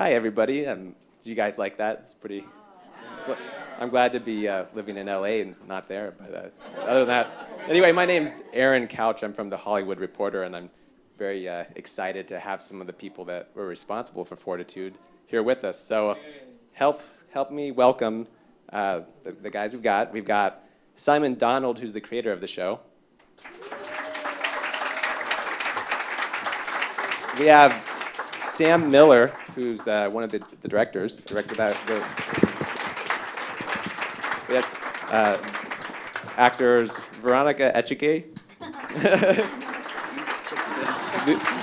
Hi, everybody. Um, do you guys like that? It's pretty. I'm glad to be uh, living in LA and not there. But uh, other than that, anyway, my name's Aaron Couch. I'm from the Hollywood Reporter, and I'm very uh, excited to have some of the people that were responsible for Fortitude here with us. So help help me welcome uh, the, the guys we've got. We've got Simon Donald, who's the creator of the show. We have Sam Miller, who's uh, one of the, the directors, directed that. The, yes, uh, actors Veronica Echike,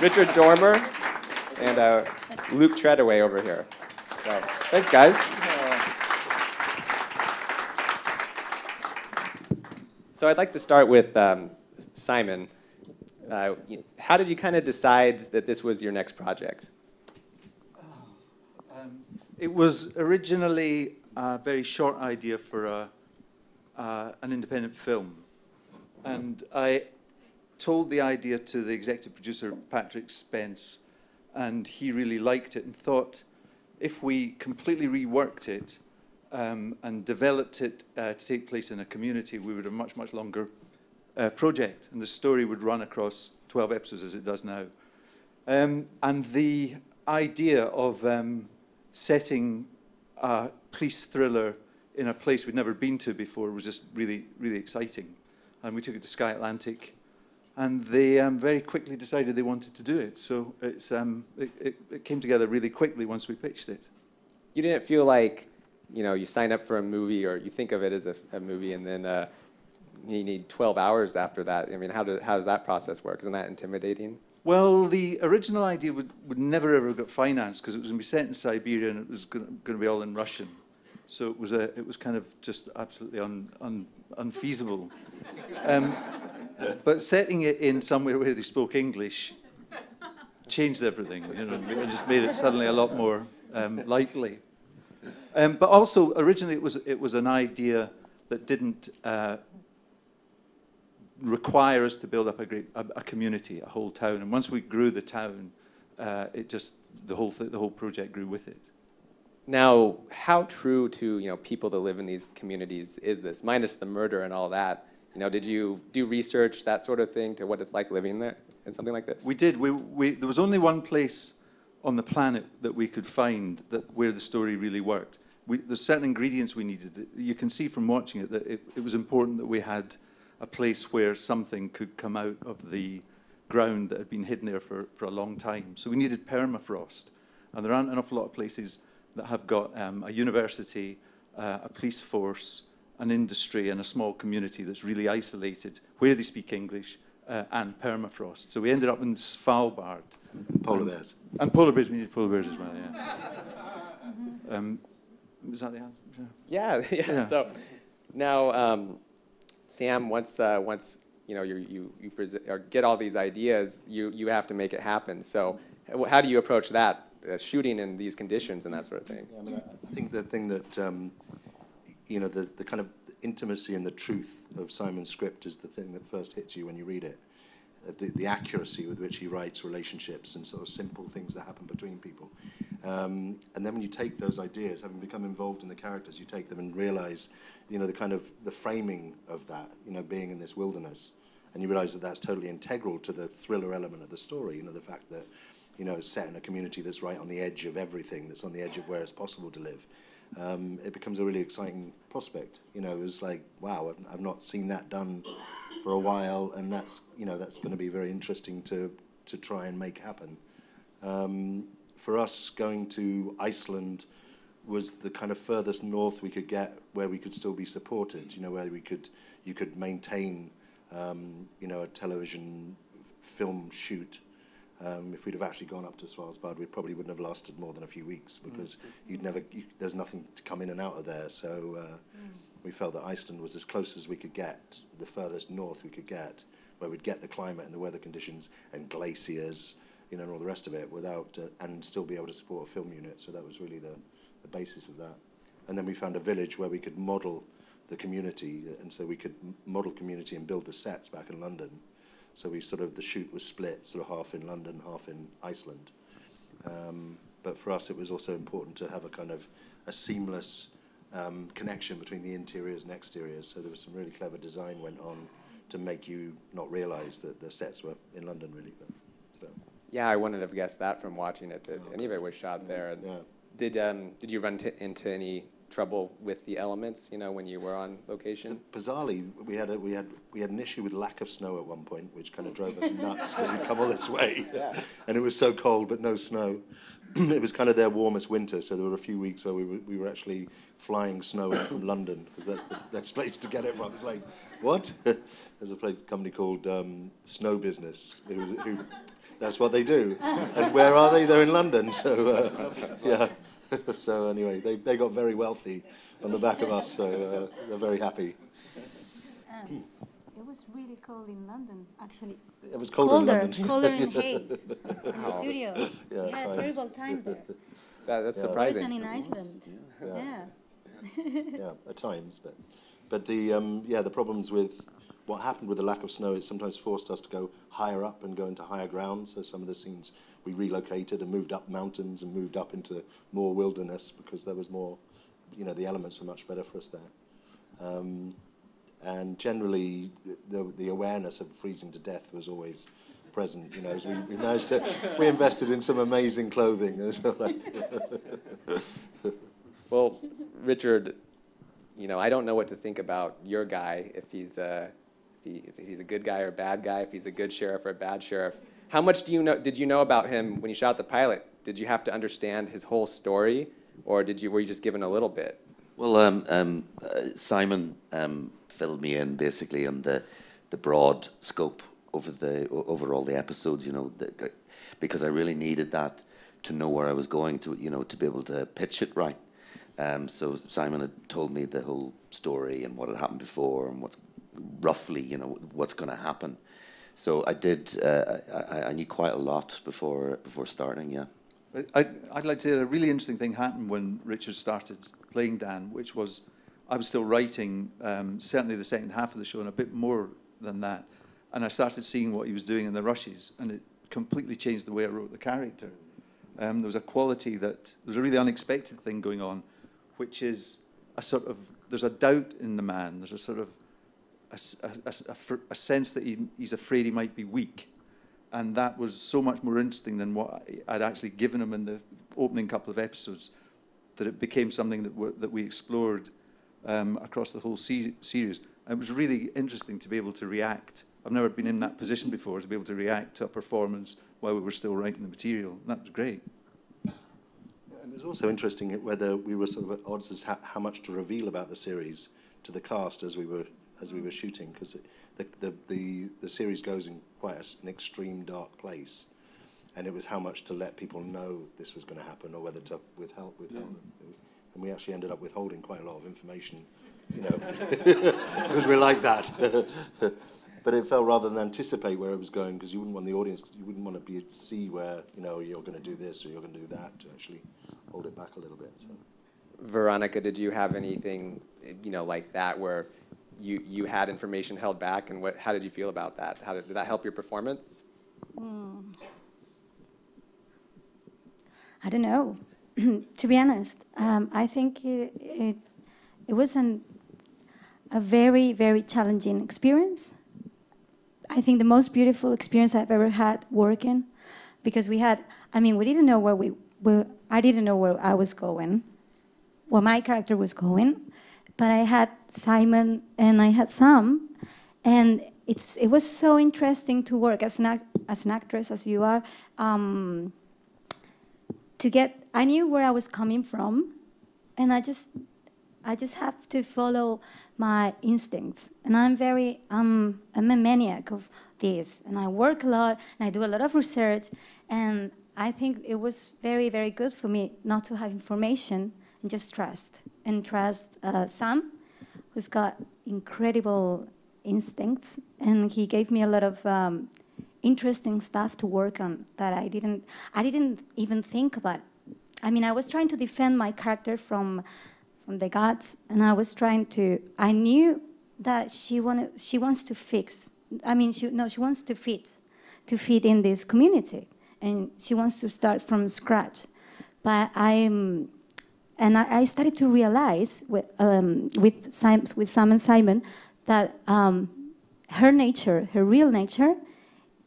Richard Dormer, and uh, Luke Treadaway over here. So, thanks, guys. So I'd like to start with um, Simon. Uh, how did you kind of decide that this was your next project? It was originally a very short idea for a, uh, an independent film. And I told the idea to the executive producer, Patrick Spence, and he really liked it and thought if we completely reworked it, um, and developed it uh, to take place in a community, we would have a much, much longer uh, project. And the story would run across 12 episodes as it does now. Um, and the idea of um, setting a police thriller in a place we'd never been to before was just really, really exciting. And we took it to Sky Atlantic. And they um, very quickly decided they wanted to do it. So um, it, it, it came together really quickly once we pitched it. You didn't feel like you know, you sign up for a movie or you think of it as a, a movie and then uh, you need 12 hours after that. I mean, how, do, how does that process work? Isn't that intimidating? Well, the original idea would, would never ever get financed because it was going to be set in Siberia and it was going to be all in Russian. So it was, a, it was kind of just absolutely un, un, unfeasible. Um, but setting it in somewhere where they spoke English changed everything. You know, it just made it suddenly a lot more um, likely. Um, but also, originally, it was, it was an idea that didn't uh, require us to build up a, great, a, a, community, a whole town. And once we grew the town, uh, it just, the whole, th the whole project grew with it. Now, how true to you know people that live in these communities is this? Minus the murder and all that. You know, did you do research that sort of thing to what it's like living there in something like this? We did. We, we, there was only one place on the planet that we could find that where the story really worked. We, there's certain ingredients we needed. You can see from watching it that it, it was important that we had a place where something could come out of the ground that had been hidden there for, for a long time. So we needed permafrost. And there aren't an awful lot of places that have got um, a university, uh, a police force, an industry and a small community that's really isolated, where they speak English, uh, and permafrost. So we ended up in Svalbard. Polar bears. And polar bears, we needed polar bears as well, yeah. um, is that the answer? Yeah, yeah. yeah. So now, um, Sam, once, uh, once you know, you, you, you or get all these ideas, you, you have to make it happen. So how do you approach that, uh, shooting in these conditions and that sort of thing? Yeah, I, mean, I think the thing that, um, you know, the, the kind of intimacy and the truth of Simon's script is the thing that first hits you when you read it. Uh, the, the accuracy with which he writes relationships and sort of simple things that happen between people. Um, and then when you take those ideas, having become involved in the characters, you take them and realize, you know, the kind of the framing of that, you know, being in this wilderness. And you realize that that's totally integral to the thriller element of the story, you know, the fact that, you know, it's set in a community that's right on the edge of everything, that's on the edge of where it's possible to live um, it becomes a really exciting prospect. You know, it was like, wow, I've, I've not seen that done for a while, and that's you know that's going to be very interesting to to try and make happen. Um, for us, going to Iceland was the kind of furthest north we could get, where we could still be supported. You know, where we could you could maintain, um, you know, a television film shoot um, if we'd have actually gone up to Svalbard, we probably wouldn't have lasted more than a few weeks because mm. you'd never, you, there's nothing to come in and out of there. So uh, mm. we felt that Iceland was as close as we could get, the furthest north we could get, where we'd get the climate and the weather conditions and glaciers, you know, and all the rest of it without, uh, and still be able to support a film unit. So that was really the, the basis of that. And then we found a village where we could model the community, and so we could model community and build the sets back in London. So we sort of, the shoot was split, sort of half in London, half in Iceland. Um, but for us it was also important to have a kind of a seamless um, connection between the interiors and exteriors. So there was some really clever design went on to make you not realise that the sets were in London really. But, so. Yeah, I wouldn't have guessed that from watching it. That any of it was shot there. And Yeah. Did um, did you run into any trouble with the elements? You know, when you were on location. Bizarrely, we had a, we had we had an issue with lack of snow at one point, which kind of drove us nuts because we'd come all this way, and it was so cold but no snow. it was kind of their warmest winter, so there were a few weeks where we were, we were actually flying snow in from London because that's the best place to get it from. It's like, what? There's a company called um, Snow Business who, who that's what they do. And where are they? They're in London. So uh, yeah. so anyway, they, they got very wealthy on the back of us. So uh, they're very happy. Um, it was really cold in London, actually. It was colder, in colder, London. colder in Hayes, in the studio. Yeah, we had a terrible time there. That, that's Yeah. surprising. Worse than in Iceland. Yeah. Yeah. yeah, at times. But but the um, yeah the problems with what happened with the lack of snow, is sometimes forced us to go higher up and go into higher ground. So some of the scenes we relocated and moved up mountains and moved up into more wilderness because there was more, you know, the elements were much better for us there. Um, and generally, the, the awareness of freezing to death was always present. You know, as we, we managed to, we invested in some amazing clothing. Well, Richard, you know, I don't know what to think about your guy if he's a if, he, if he's a good guy or a bad guy, if he's a good sheriff or a bad sheriff. How much do you know? Did you know about him when you shot the pilot? Did you have to understand his whole story, or did you were you just given a little bit? Well, um, um, uh, Simon um, filled me in basically on the the broad scope over the over all the episodes. You know, the, because I really needed that to know where I was going to. You know, to be able to pitch it right. Um, so Simon had told me the whole story and what had happened before and what's roughly, you know, what's going to happen. So I did. Uh, I, I knew quite a lot before before starting. Yeah. I, I'd like to say a really interesting thing happened when Richard started playing Dan, which was I was still writing um, certainly the second half of the show and a bit more than that. And I started seeing what he was doing in the rushes, and it completely changed the way I wrote the character. Um, there was a quality that there was a really unexpected thing going on, which is a sort of there's a doubt in the man. There's a sort of a, a- a sense that he, he's afraid he might be weak and that was so much more interesting than what I'd actually given him in the opening couple of episodes, that it became something that, that we explored um, across the whole se- series. And it was really interesting to be able to react. I've never been in that position before, to be able to react to a performance while we were still writing the material. And that was great. And it was also interesting whether we were sort of at odds as how, how much to reveal about the series to the cast as we were as we were shooting, because the, the the the series goes in quite a s an extreme dark place, and it was how much to let people know this was going to happen or whether to withhold withhold. And we actually ended up withholding quite a lot of information, you know, because we're like that. but it felt rather than anticipate where it was going, because you wouldn't want the audience, you wouldn't want to be see where you know you're going to do this or you're going to do that to actually hold it back a little bit. So. Veronica, did you have anything, you know, like that where you, you had information held back, and what, how did you feel about that? How did, did that help your performance? I don't know. to be honest, um, I think it, it, it was an, a very, very challenging experience. I think the most beautiful experience I've ever had working because we had, I mean, we didn't know where we, where, I didn't know where I was going, where my character was going, but I had Simon and I had Sam, and it's, it was so interesting to work as an, as an actress, as you are. Um, to get i knew where i was coming from and i just i just have to follow my instincts and i'm very um, i'm a maniac of this and i work a lot and i do a lot of research and i think it was very very good for me not to have information and just trust and trust uh, sam who's got incredible instincts and he gave me a lot of um, interesting stuff to work on that I didn't I didn't even think about. I mean, I was trying to defend my character from from the gods, and I was trying to. I knew that she wanted she wants to fix. I mean, she no, she wants to fit, to fit in this community, and she wants to start from scratch. but I'm, and I, I started to realize with um, with Simon, with Sam and Simon that um, her nature, her real nature,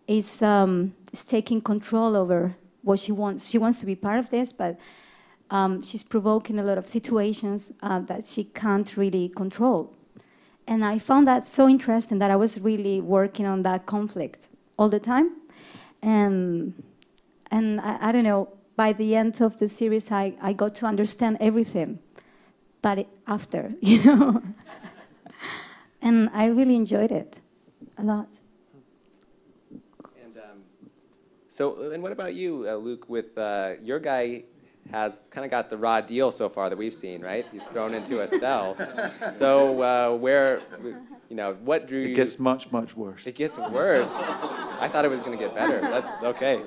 is um, is taking control over what she wants. She wants to be part of this, but um, she's provoking a lot of situations uh, that she can't really control. And I found that so interesting that I was really working on that conflict all the time. And, and I, I don't know, by the end of the series, I, I got to understand everything, but after, you know. and I really enjoyed it a lot. And um, so, and what about you, uh, Luke? With uh, your guy has kind of got the raw deal so far that we've seen, right? He's thrown into a cell. So, uh, where, you know, what drew you? It gets much, much worse. It gets worse. I thought it was going to get better. That's okay.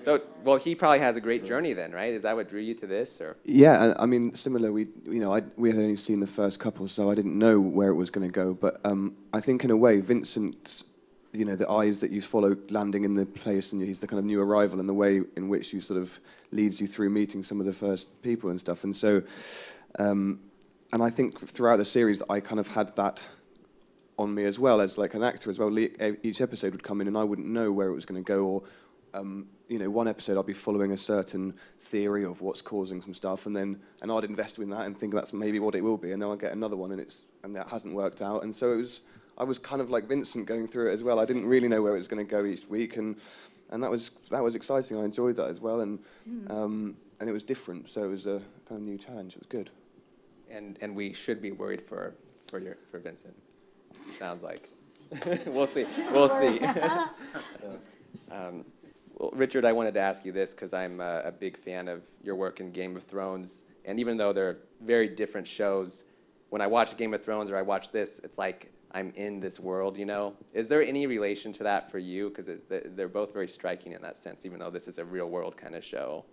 So, well, he probably has a great journey then, right? Is that what drew you to this, or? Yeah, I mean, similar. We, you know, I, we had only seen the first couple, so I didn't know where it was going to go. But um, I think, in a way, Vincent's, you know, the eyes that you follow landing in the place, and he's the kind of new arrival, and the way in which you sort of leads you through meeting some of the first people and stuff. And so, um, and I think throughout the series, I kind of had that on me as well as like an actor as well. Each episode would come in, and I wouldn't know where it was going to go, or um, you know, one episode I'll be following a certain theory of what's causing some stuff, and then and I'd invest in that and think that's maybe what it will be, and then I'll get another one, and it's and that hasn't worked out, and so it was. I was kind of like Vincent going through it as well. I didn't really know where it was going to go each week, and and that was that was exciting. I enjoyed that as well, and um, and it was different, so it was a kind of new challenge. It was good. And and we should be worried for for your for Vincent. Sounds like. we'll see. We'll see. um, well, Richard, I wanted to ask you this because I'm a, a big fan of your work in Game of Thrones, and even though they're very different shows, when I watch Game of Thrones or I watch this, it's like I'm in this world, you know? Is there any relation to that for you? Because they're both very striking in that sense, even though this is a real world kind of show.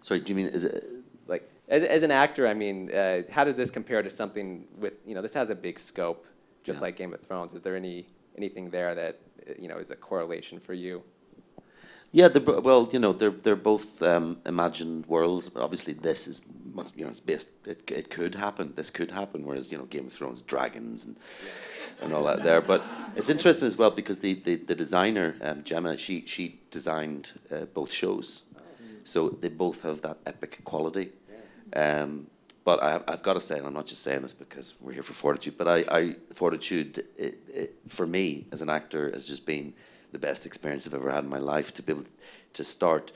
Sorry, do you mean is it? Like, as, as an actor, I mean, uh, how does this compare to something with, you know, this has a big scope, just Yeah. like Game of Thrones. Is there any anything there that, uh, you know, is a correlation for you? Yeah, well, you know, they're they're both um, imagined worlds. But obviously, this is you know it's based. It, it could happen. This could happen. Whereas you know, Game of Thrones, dragons and and all that there. But it's interesting as well because the the, the designer um, Gemma, she she designed uh, both shows, so they both have that epic quality. Um, but I, I've got to say, and I'm not just saying this because we're here for Fortitude, but I, I Fortitude, it, it, for me as an actor, has just been the best experience I've ever had in my life to be able to start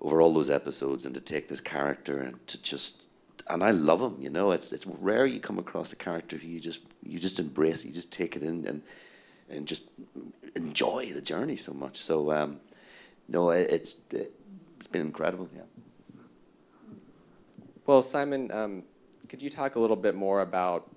over all those episodes and to take this character and to just and I love him. You know, it's it's rare you come across a character who you just you just embrace, you just take it in and and just enjoy the journey so much. So um, no, it, it's it's been incredible. Yeah. Well, Simon, um, could you talk a little bit more about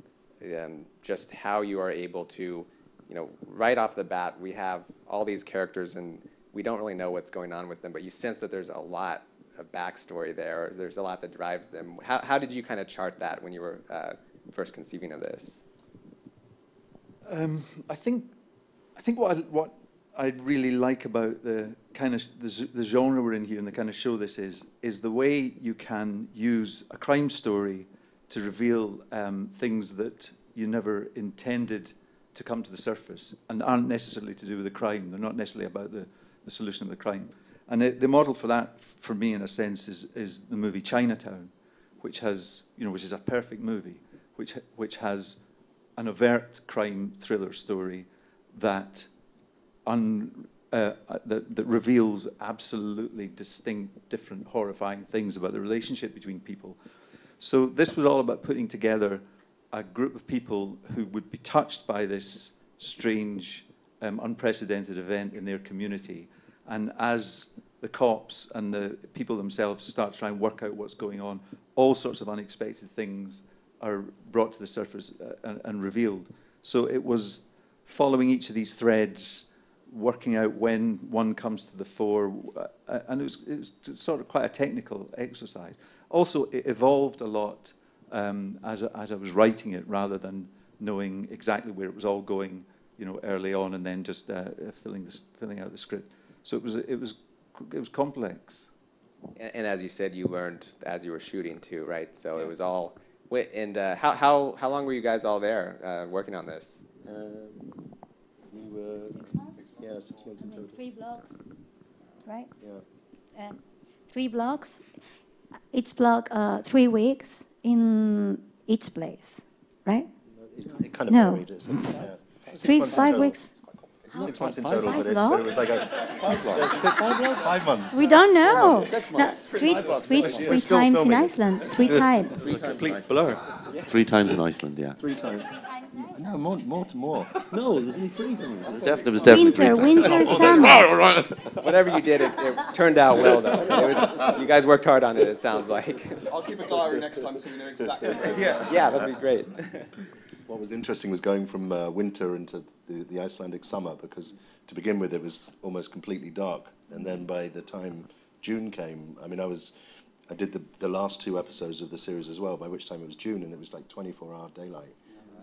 um, just how you are able to, you know, right off the bat, we have all these characters and we don't really know what's going on with them, but you sense that there's a lot of backstory there. There's a lot that drives them. How, how did you kind of chart that when you were uh, first conceiving of this? Um, I think, I think what I, what I really like about the kind of the, the genre we're in here and the kind of show this is is the way you can use a crime story to reveal um, things that you never intended to come to the surface and aren't necessarily to do with the crime. They're not necessarily about the, the solution of the crime. And it, the model for that, for me, in a sense, is is the movie Chinatown, which has you know which is a perfect movie, which which has an overt crime thriller story that un, uh, uh, that, that reveals absolutely distinct, different, horrifying things about the relationship between people. So this was all about putting together a group of people who would be touched by this strange, um, unprecedented event in their community, and as the cops and the people themselves start trying to work out what's going on, all sorts of unexpected things are brought to the surface uh, and, and revealed. So it was following each of these threads, working out when one comes to the fore, uh, and it was, it was sort of quite a technical exercise. Also, it evolved a lot um, as, I- as I was writing it, rather than knowing exactly where it was all going, you know, early on, and then just uh, filling this, filling out the script. So it was it was it was complex. And, and as you said, you learned as you were shooting too, right? So it was all. Wait, and uh, how, how, how long were you guys all there uh, working on this? Um, we were, yeah, six months in total. Three blocks, right? Yeah. Um, three blocks. Each block, uh, three weeks in each place, right? It, it kind of No. varied. It's, yeah. Three, five weeks. Six months in Five total, but it, but it blocks? was like a five blocks. Six, five months. We don't know. No, three, three, We're three still times in filming it. Iceland. Three times. Blur. Three times in Iceland, yeah. Three times. No, more, more to more. No, it was only three times. Definitely, it was definitely three Winter, times. winter, summer. Whatever you did, it, it turned out well, though. It was, you guys worked hard on it, it sounds like. I'll keep a diary next time so you know exactly. yeah, yeah, that'd be great. What was interesting was going from uh, winter into the, the Icelandic summer because to begin with it was almost completely dark, and then by the time June came, I mean, I was, I did the, the last two episodes of the series as well. By which time it was June, and it was like 24-hour daylight.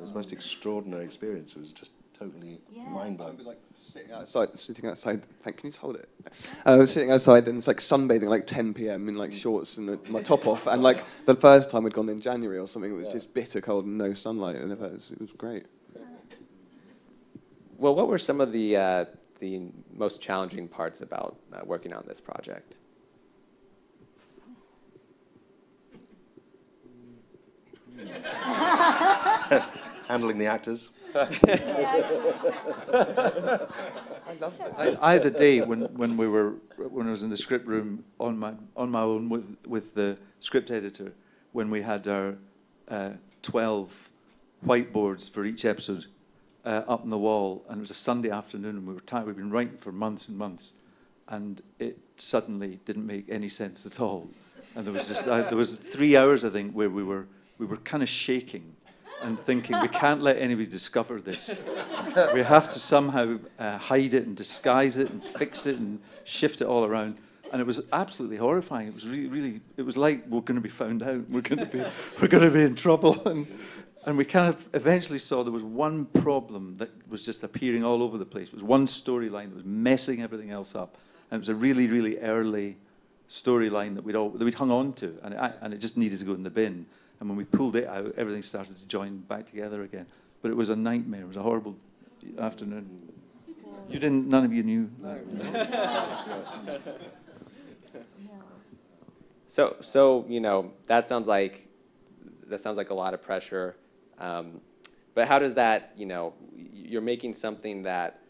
It was the most extraordinary experience. It was just totally mind blowing. like sitting outside, sitting outside. Thank, can you hold it? Uh, sitting outside and it's like sunbathing, like 10 p.m. in like shorts and the, my top off. And like the first time we'd gone in January or something, it was just bitter cold and no sunlight. And it was, it was great. Well, what were some of the, uh, the most challenging parts about uh, working on this project? Handling the actors. I, I had a day when, when we were when I was in the script room on my on my own with with the script editor when we had our uh, twelve whiteboards for each episode uh, up on the wall, and it was a Sunday afternoon, and we were tired. We'd been writing for months and months, and it suddenly didn't make any sense at all. And there was just uh, there was three hours I think where we were we were kind of shaking and thinking we can't let anybody discover this. we have to somehow uh, hide it and disguise it and fix it and shift it all around. And it was absolutely horrifying. It was really, really. It was like we're going to be found out. We're going to be, we're going to be in trouble. And and we kind of eventually saw there was one problem that was just appearing all over the place. It was one storyline that was messing everything else up, and it was a really, really early storyline that we'd all that we'd hung on to, and it, and it just needed to go in the bin. And when we pulled it out, everything started to join back together again. But it was a nightmare. It was a horrible afternoon. You didn't. None of you knew. So, so you know, that sounds like that sounds like a lot of pressure. Um, but how does that, you know, you're making something that,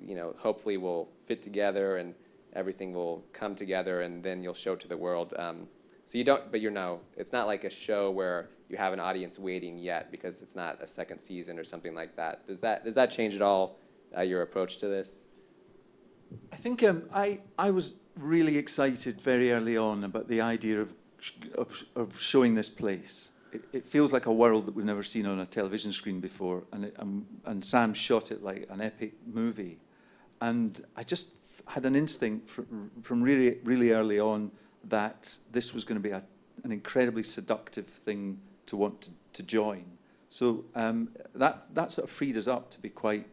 you know, hopefully will fit together and everything will come together and then you'll show it to the world. Um, so you don't, but you're no, it's not like a show where you have an audience waiting yet because it's not a second season or something like that. Does that does that change at all uh, your approach to this? I think um, I, I was really excited very early on about the idea of, of, of showing this place. It, it feels like a world that we've never seen on a television screen before, and, it, um, and Sam shot it like an epic movie. And I just had an instinct fr- from really, really early on that this was going to be a, an incredibly seductive thing to want to, to join. So um, that, that sort of freed us up to be quite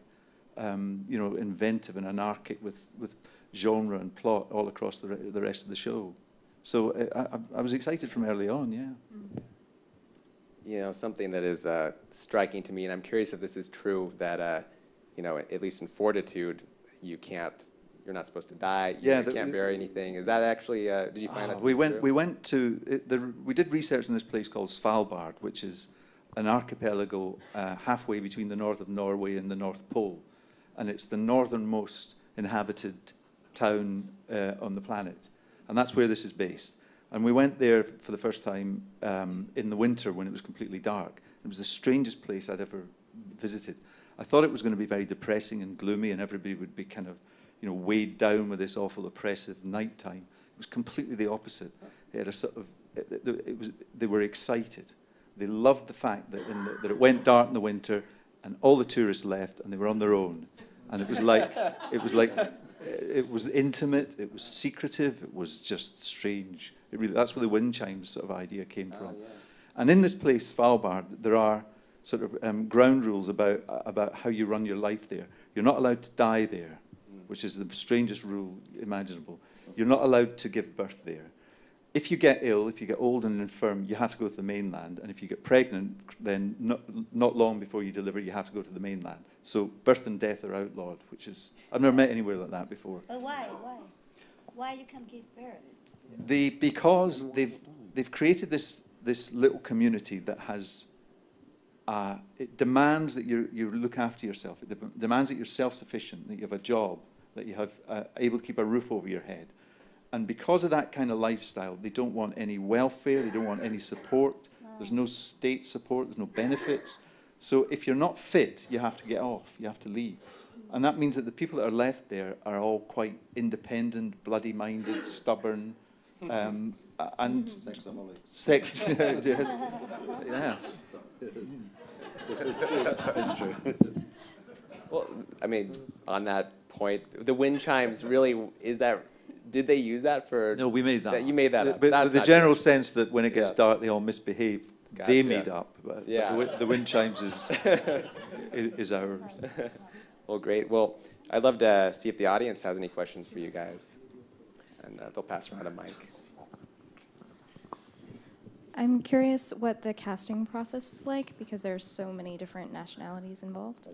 um, you know, inventive and anarchic with, with genre and plot all across the, the rest of the show. So uh, I, I, I was excited from early on, yeah. you know, something that is uh, striking to me, and I'm curious if this is true, that, uh, you know, at least in Fortitude, you can't, you're not supposed to die, you, Yeah, you the- can't bury anything. Is that actually, uh, did you find Ah, that we went. true? We went to it, the, we did research in this place called Svalbard, which is an archipelago uh, halfway between the north of Norway and the North Pole, and it's the northernmost inhabited town uh, on the planet, and that's where this is based. And we went there for the first time um, in the winter when it was completely dark. It was the strangest place I'd ever visited. I thought it was going to be very depressing and gloomy, and everybody would be kind of, you know, weighed down with this awful oppressive night time. It was completely the opposite. It had a sort of, it, it- it was, they were excited. They loved the fact that, in the, that it went dark in the winter, and all the tourists left, and they were on their own. And it was like, it was like, it was intimate. It was secretive. It was just strange. It really, that's where the wind chimes sort of idea came from. And in this place, Svalbard, there are sort of um, ground rules about, about how you run your life there. You're not allowed to die there, which is the strangest rule imaginable. You're not allowed to give birth there. if you get ill, if you get old and infirm, you have to go to the mainland. And if you get pregnant, then not, not long before you deliver, you have to go to the mainland. So birth and death are outlawed, which is, I've never met anywhere like that before. But why? Why? Why you can't give birth? The, because they've, they've created this, this little community that has, uh, it demands that you, you look after yourself. It de- demands that you're self-sufficient, that you have a job, that you have uh, able to keep a roof over your head. And because of that kind of lifestyle, they don't want any welfare, they don't want any support. There's no state support, there's no benefits. So if you're not fit, you have to get off, you have to leave. And that means that the people that are left there are all quite independent, bloody-minded, stubborn, um, and Sexaholics. sex. yes, yeah. It's true. Well, I mean, on that point, the wind chimes really is that. Did they use that for? No, we made that. That- you made that The- up. But That's the not general sense that when it gets Yeah. dark, they all misbehave. They Gotcha. made up. But, but Yeah. the, the wind chimes is, is, is ours. Well, great. Well, I'd love to see if the audience has any questions for you guys, and uh, they'll pass around a mic. I'm curious what the casting process was like because there's so many different nationalities involved.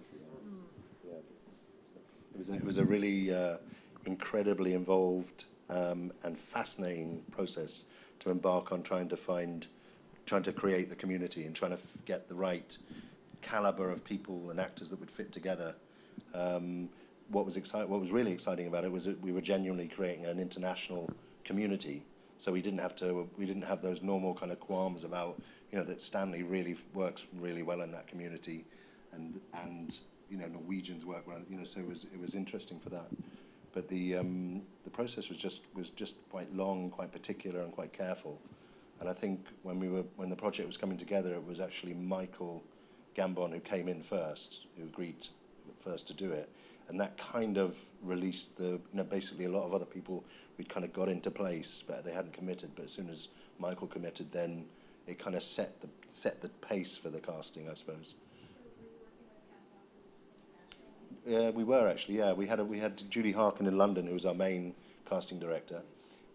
It was, a- it was a really uh, incredibly involved um, and fascinating process to embark on trying to find, trying to create the community and trying to get the right caliber of people and actors that would fit together. Um, what was exci- what was really exciting about it was that we were genuinely creating an international community. So we didn't have to, we didn't have those normal kind of qualms about, you know, that Stanley really works really well in that community, and and you know Norwegians work well, you know. So it was it was interesting for that. But the um, the process was just was just quite long, quite particular, and quite careful. And I think when we were when the project was coming together, it was actually Michael Gambon who came in first, who agreed first to do it, and that kind of released the you know basically a lot of other people we'd kind of got into place, but they hadn't committed. But as soon as Michael committed, then it kind of set the set the pace for the casting, I suppose. Yeah, we were actually. Yeah, we had a, we had Julie Harkin in London, who was our main casting director,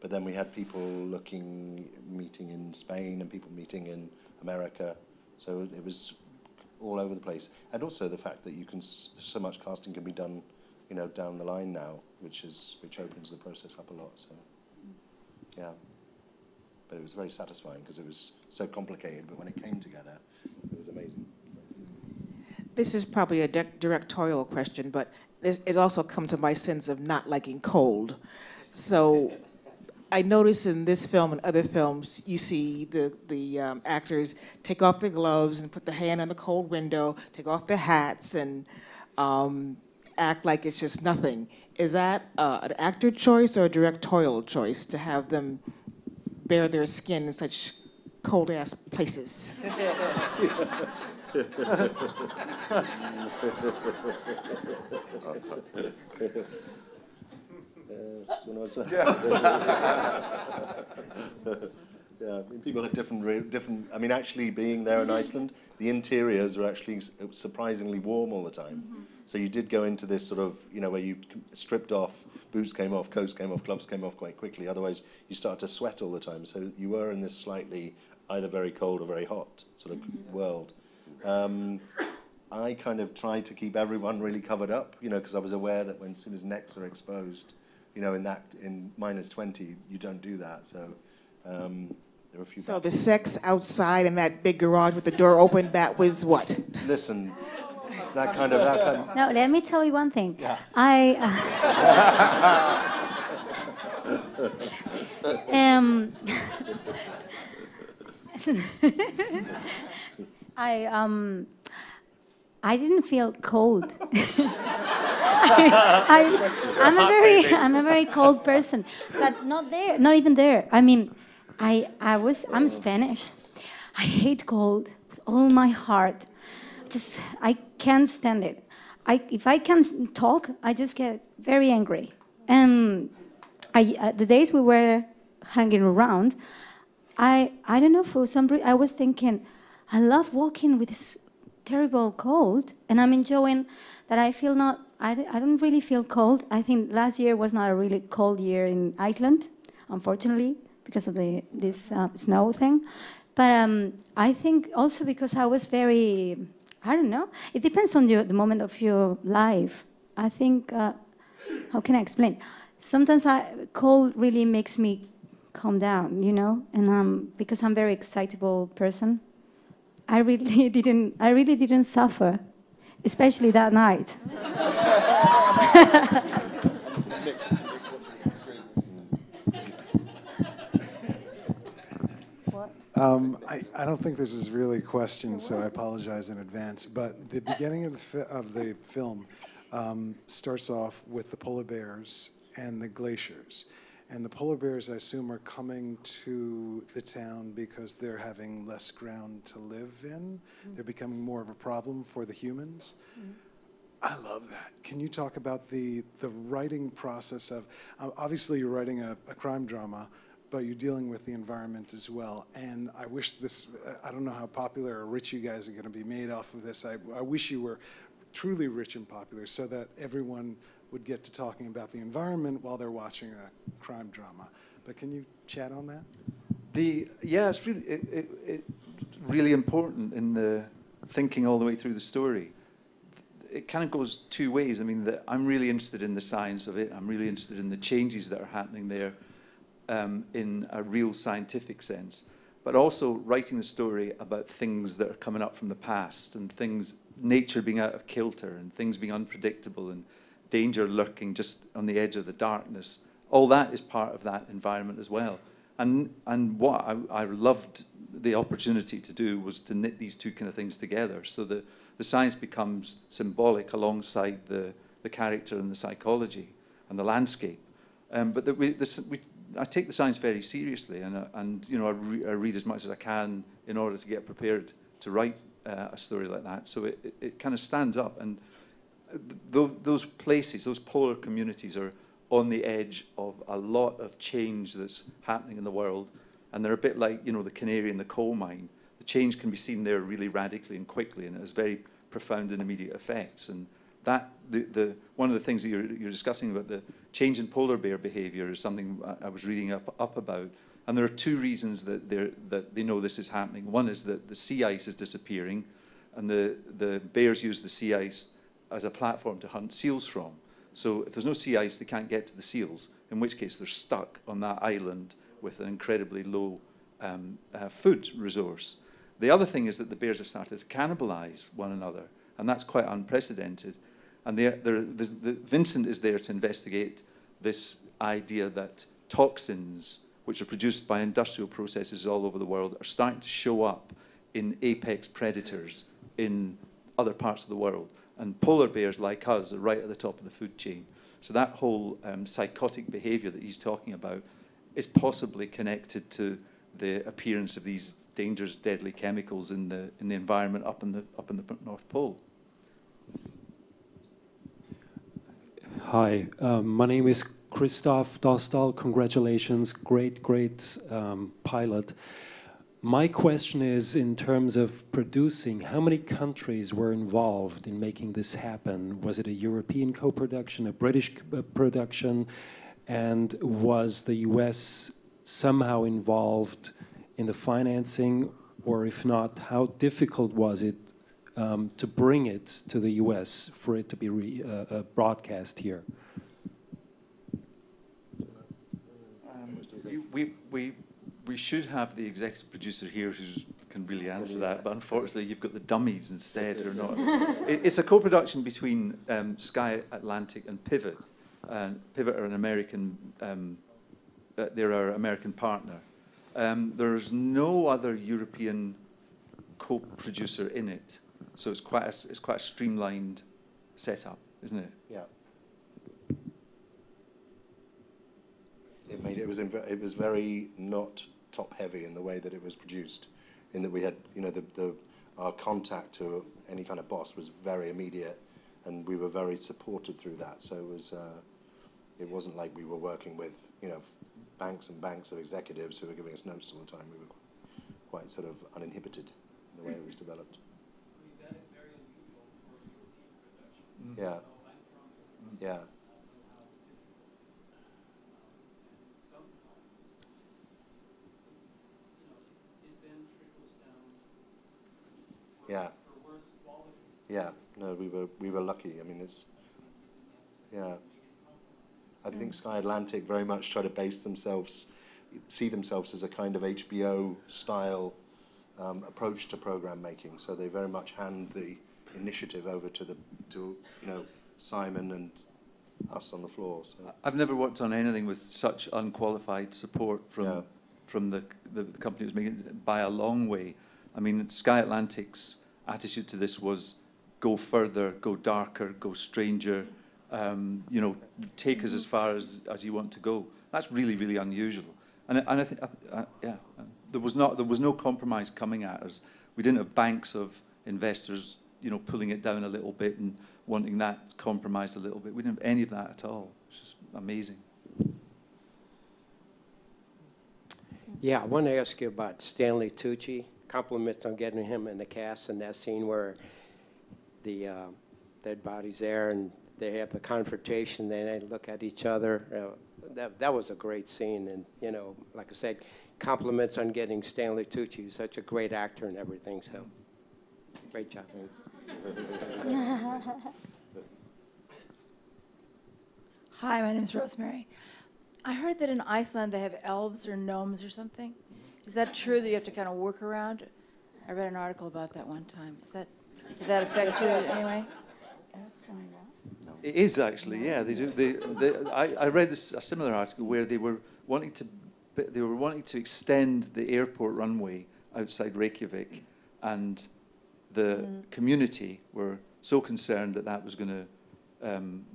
but then we had people looking, meeting in Spain, and people meeting in America. So it was all over the place, and also the fact that you can so much casting can be done, you know, down the line now, which is which opens the process up a lot. So, yeah, but it was very satisfying because it was so complicated, but when it came together, it was amazing. This is probably a directorial question, but it also comes to my sense of not liking cold. So I notice in this film and other films, you see the, the um, actors take off their gloves and put the hand on the cold window, take off their hats, and um, act like it's just nothing. Is that uh, an actor choice or a directorial choice to have them bare their skin in such cold ass places? yeah, I mean, people have different, re- different. I mean, actually, being there in Iceland, the interiors were actually surprisingly warm all the time. Mm-hmm. So you did go into this sort of, you know, where you stripped off, boots came off, coats came off, gloves came off quite quickly. Otherwise, you start to sweat all the time. So you were in this slightly either very cold or very hot sort of mm-hmm. world. Um, I kind of tried to keep everyone really covered up, you know, because I was aware that when as soon as necks are exposed, you know, in that in minus twenty, you don't do that. So um, there were a few. So the sex outside in that big garage with the door open, that was what? listen, that kind of that kind. No, let me tell you one thing. Yeah. I. Uh, um, I um, I didn't feel cold. I, I'm a very I'm a very cold person, but not there, not even there. I mean, I I was I'm Spanish. I hate cold with all my heart. Just I can't stand it. I if I can s- talk, I just get very angry. And I uh, the days we were hanging around, I I don't know for some reason I was thinking, I love walking with this terrible cold, and I'm enjoying that. I feel not—I don't really feel cold. I think last year was not a really cold year in Iceland, unfortunately. because of the this uh, snow thing. But um, I think also because I was very, I don't know. It depends on your, the moment of your life. I think, uh, how can I explain? Sometimes I, cold really makes me calm down, you know, and um, because I'm a very excitable person, I really didn't, I really didn't suffer, especially that night. Um, I, I don't think this is really a question, so I apologize in advance. But the beginning of the, of the film um, starts off with the polar bears and the glaciers. And the polar bears, I assume, are coming to the town because they're having less ground to live in. They're becoming more of a problem for the humans. I love that. Can you talk about the the writing process of? Uh, obviously, you're writing a, a crime drama, but you're dealing with the environment as well. And I wish this. I don't know how popular or rich you guys are going to be made off of this. I, I wish you were truly rich and popular, so that everyone would get to talking about the environment while they're watching a crime drama. But can you chat on that? The yeah, it's really it, it, it really important in the thinking all the way through the story. It kind of goes two ways. I mean, the, I'm really interested in the science of it. I'm really interested in the changes that are happening there um, in a real scientific sense, but also writing the story about things that are coming up from the past and things, nature being out of kilter and things being unpredictable and danger lurking just on the edge of the darkness. All that is part of that environment as well. And, and what I, I loved the opportunity to do was to knit these two kind of things together so that the science becomes symbolic alongside the, the character and the psychology and the landscape. Um, but we, this, we, I take the science very seriously, and, uh, and you know, I, re I read as much as I can in order to get prepared to write uh, a story like that. So it, it, it kind of stands up, and th those places, those polar communities, are on the edge of a lot of change that's happening in the world, and they're a bit like you know the canary in the coal mine. The change can be seen there really radically and quickly, and it has very profound and immediate effects. And that the, the one of the things that you're, you're discussing about the change in polar bear behaviour is something I, I was reading up up about. And there are two reasons that, that they know this is happening. One is that the sea ice is disappearing, and the, the bears use the sea ice as a platform to hunt seals from. So if there's no sea ice, they can't get to the seals, in which case they're stuck on that island with an incredibly low um, uh, food resource. The other thing is that the bears have started to cannibalize one another, and that's quite unprecedented. And the, the, the, Vincent is there to investigate this idea that toxins, which are produced by industrial processes all over the world, are starting to show up in apex predators in other parts of the world. And polar bears, like us, are right at the top of the food chain. So that whole um, psychotic behavior that he's talking about is possibly connected to the appearance of these dangerous, deadly chemicals in the, in the environment up in the, up in the North Pole. Hi, um, my name is Christoph Dostal. Congratulations, great, great um, pilot. My question is in terms of producing, how many countries were involved in making this happen? Was it a European co-production, a British uh, production, and was the US somehow involved in the financing, or if not, how difficult was it um, to bring it to the US for it to be re, uh, uh, broadcast here? Um, we, we, we should have the executive producer here who can really answer that, but unfortunately you've got the dummies instead or not. it, it's a co-production between um, Sky Atlantic and Pivot. And Pivot are an American, um, uh, they're our American partner. Um, there's no other European co-producer in it. So it's quite a, it's quite a streamlined setup, isn't it? Yeah. It made it was it was very not top heavy in the way that it was produced, in that we had you know the the our contact to any kind of boss was very immediate, and we were very supported through that. So it was uh, it wasn't like we were working with you know banks and banks of executives who were giving us notes all the time. We were quite sort of uninhibited in the way it was developed. Yeah. Yeah. Yeah. Yeah. No, we were we were lucky. I mean, it's yeah. I think Sky Atlantic very much try to base themselves, see themselves as a kind of HBO style um, approach to program making. So they very much hand the initiative over to the to you know Simon and us on the floor. So. I've never worked on anything with such unqualified support from Yeah. from the, the the company that was making it by a long way. I mean, Sky Atlantic's attitude to this was go further, go darker, go stranger. Um, you know, take us as far as, as you want to go. That's really, really unusual. And, I- and I think, I, I, yeah, there was not there was no compromise coming at us. We didn't have banks of investors, you know, pulling it down a little bit and wanting that compromised a little bit. We didn't have any of that at all. It's just amazing. Yeah, I want to ask you about Stanley Tucci. Compliments on getting him in the cast in that scene where the uh, dead bodies there and they have the confrontation. Then they look at each other. Uh, that that was a great scene, and you know, like I said, compliments on getting Stanley Tucci. He's such a great actor and everything. So, great job. Thanks. Hi, my name is Rosemary. I heard that in Iceland they have elves or gnomes or something. Is that true that you have to kind of work around? I read an article about that one time. Is that did that affect you in any way? It is actually, yeah. They do. They, they, I, I read this a similar article where they were wanting to they were wanting to extend the airport runway outside Reykjavik, and the community were so concerned that that was going to um,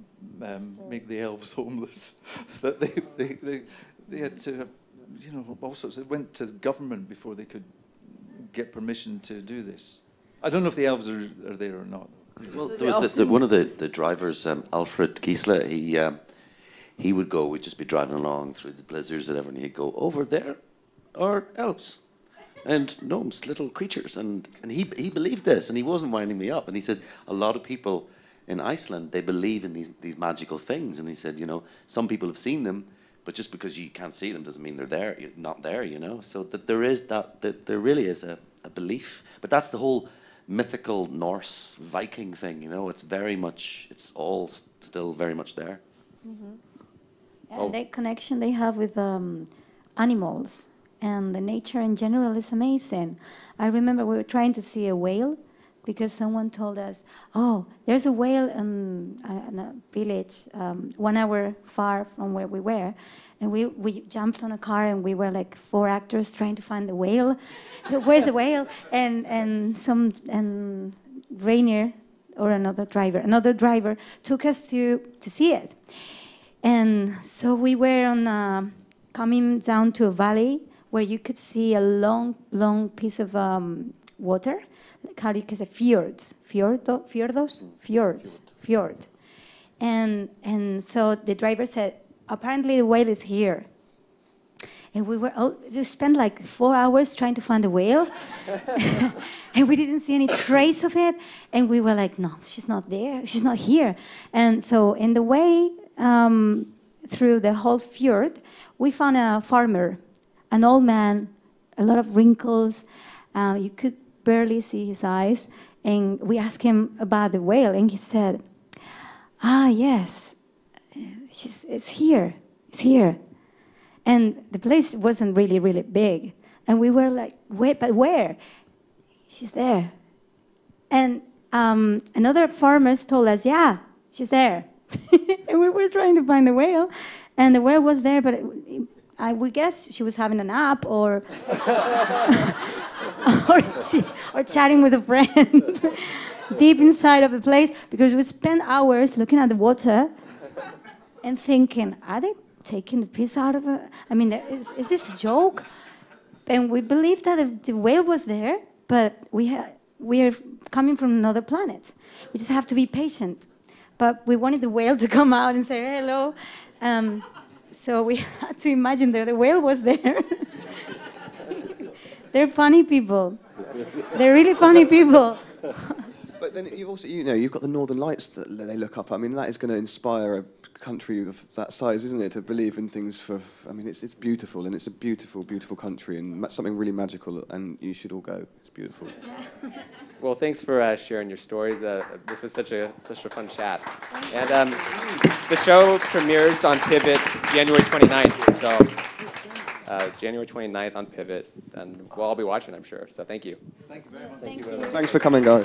um, make the elves homeless that they, they, they, they had to, you know, all sorts. They went to government before they could get permission to do this. I don't know if the elves are, are there or not. Well, there was the, the, one of the, the drivers, um, Alfred Kiesler, he um, he would go. We'd just be driving along through the blizzards, whatever, and he'd go over there, are elves, and gnomes, little creatures, and and he he believed this, and he wasn't winding me up, and he says a lot of people in Iceland they believe in these these magical things, and he said, you know, some people have seen them. But just because you can't see them doesn't mean they're there, not there, you know. So that there is that, that there really is a, a belief. But that's the whole mythical Norse Viking thing, you know. It's very much, it's all s- still very much there. And Oh. the connection they have with um, animals and the nature in general is amazing. I remember we were trying to see a whale because someone told us, "Oh, there's a whale in, uh, in a village um, one hour far from where we were." And we, we jumped on a car and we were like four actors trying to find the whale. Where's the whale? And and some and Rainier or another driver, another driver took us to to see it. And so we were on uh, coming down to a valley where you could see a long, long piece of um, water. How do you say fjords? Fjordo, fjordos? Fjords. Fjord. And, and so the driver said, apparently the whale is here. And we were all, we spent like four hours trying to find the whale. and we didn't see any trace of it. And we were like, no, she's not there. She's not here. And so in the way um, through the whole fjord, we found a farmer, an old man, a lot of wrinkles. Uh, you could barely see his eyes. And we asked him about the whale, and he said, ah, yes, she's, it's here. It's here. And the place wasn't really, really big. And we were like, wait, but where? She's there. And um, another farmers told us, yeah, she's there. and we were trying to find the whale. And the whale was there, but it, I, we guess she was having a nap or, or, or chatting with a friend deep inside of the place because we spent hours looking at the water and thinking, are they taking the piss out of it? I mean, is, is this a joke? And we believed that the- whale was there, but we, we are coming from another planet. We just have to be patient. But we wanted the whale to come out and say hello. Um, so we had to imagine that the whale was there. They're funny people. They're really funny people. But then you've also, you know, you've got the Northern Lights that they look up. I mean, that is going to inspire a country of that size, isn't it, to believe in things for. I mean, it's it's beautiful and it's a beautiful, beautiful country and something really magical. And you should all go. It's beautiful. Well, thanks for uh, sharing your stories. Uh, this was such a such a fun chat. And um, the show premieres on Pivot January 29th. So uh, January 29th on Pivot, and we'll all be watching, I'm sure. So thank you. Thank you very much. Thank Thank you. Thanks for coming, guys.